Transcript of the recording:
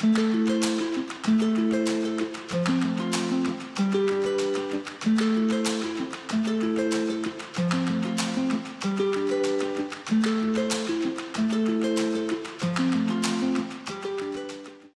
Mm-hmm.